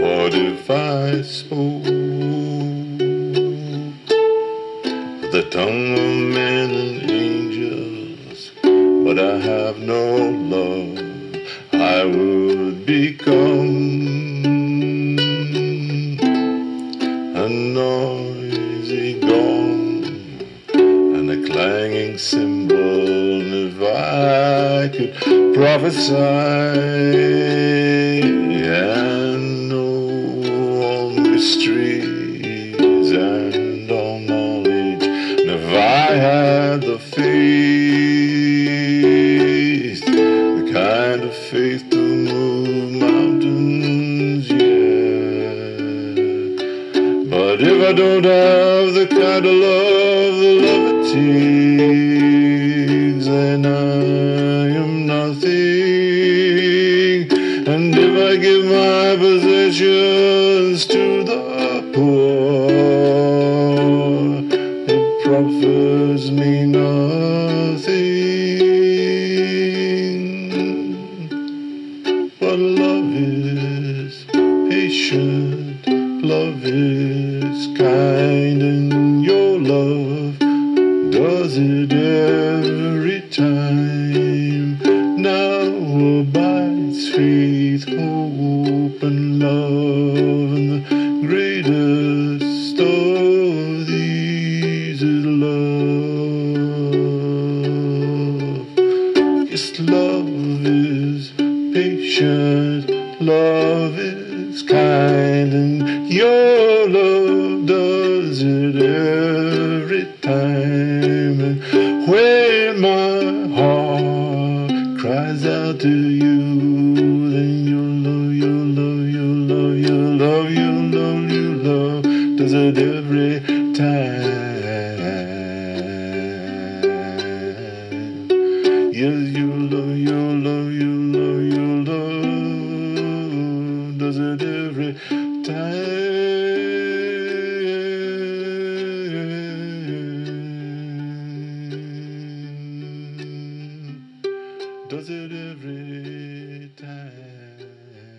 What if I spoke the tongue of men and angels, but I have no love? I would become a noisy gong and a clanging cymbal. And if I could prophesy mysteries and all knowledge, and if I had the faith, the kind of faith to move mountains, yeah. But if I don't have the kind of love, the love my possessions to the poor, it profits me nothing. But love is patient, love is kind, and your love does it every time. Now abides faith, hope, and love, the greatest of these is love. Yes, love is patient, love is kind, and your love does it every time. And when my heart cries out to you, does it every time. Yes, your love, your love, your love, your love does it every time. Does it every time.